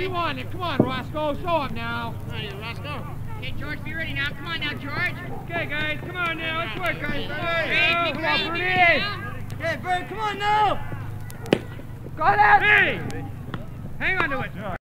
he won it. Come on, Roscoe, show him now. Hey, Roscoe. Okay, George, be ready now. Come on now, George. Okay, guys, come on now. Let's work, guys. Hey, come on, Bernie. Hey, Bert, come on now. Go there. Hey, hang on to it.